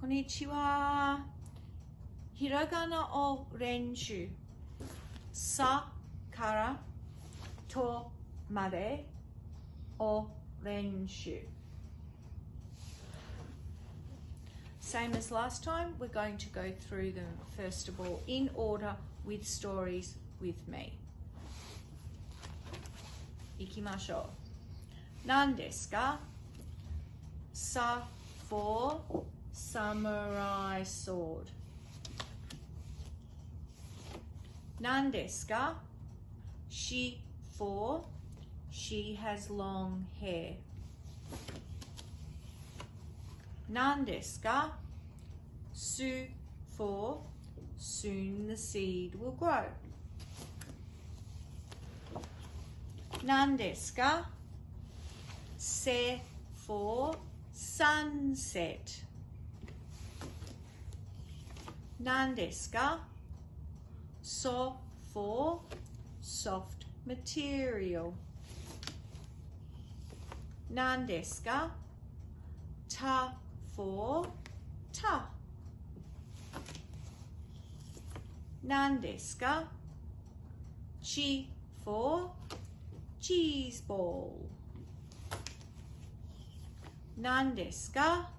Konnichiwa. Hiragana o. Sa kara to made o. Same as last time, we're going to go through them first of all in order with stories with me. Ikimashou. Sa for samurai sword. 何ですか She for she has long hair. 何ですか Su for soon the seed will grow. 何ですか Se for sunset. 何ですか So for soft material. 何ですか Ta for ta. 何ですか Chi for cheese ball. 何ですか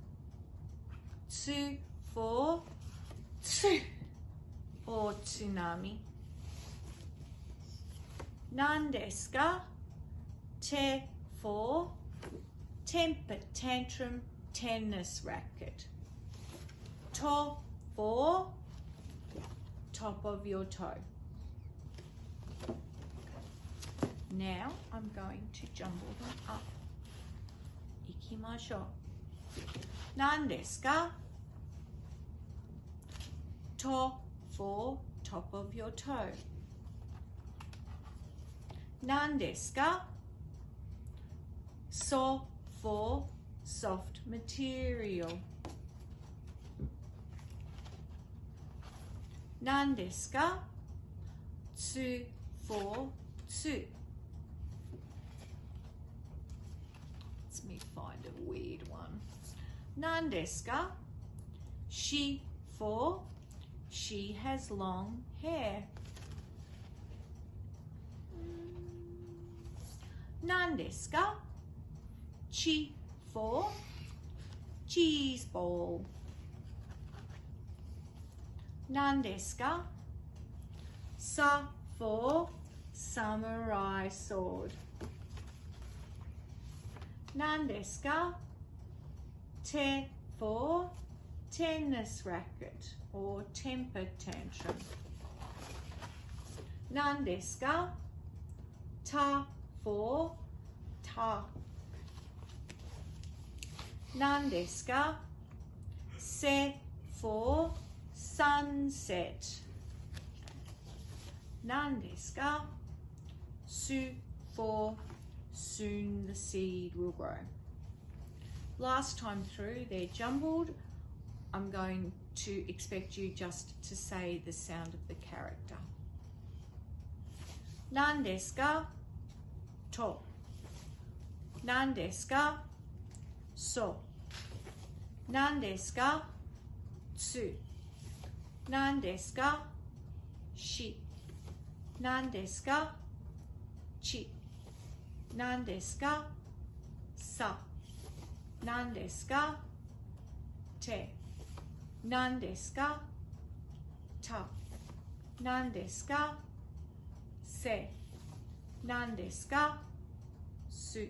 ?tsu for つ or tsunami. Nandesu ga te for temper tantrum tennis racket. To for top of your toe. Now I'm going to jumble them up. Ikimashou. Nandesu? to for top of your toe. Nandeska so for soft material. Nandeska tsu for tsu. Let me find a weird one. Nandeska she for she has long hair. Nandeska? Chi for cheese ball. Nandeska? Sa for samurai sword. Nandeska? Te for tennis racket or temper tantrum. Nandesa. Ta for ta. Nandesa. Se for sunset. Nandesa. Su for soon the seed will grow. Last time through, they're jumbled I'm going to expect you just to say the sound of the character. Nandeska to. Nandeska so. Nandeska tsu. Nandeska shi. Nandeska chi. Nandeska sa. Nandeska te. 何ですか？た何ですか？せ何ですか？す